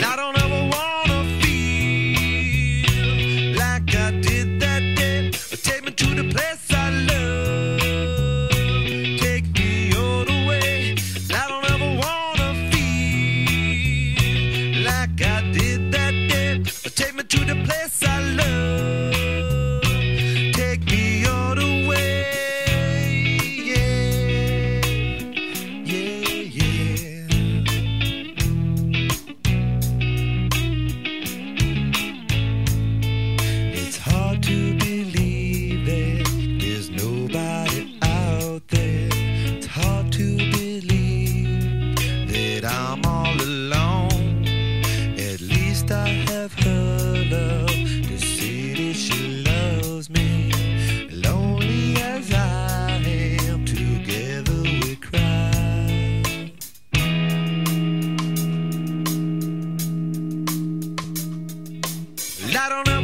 Not on I have heard of the city she loves me. Lonely as I am, together we cry. I don't know.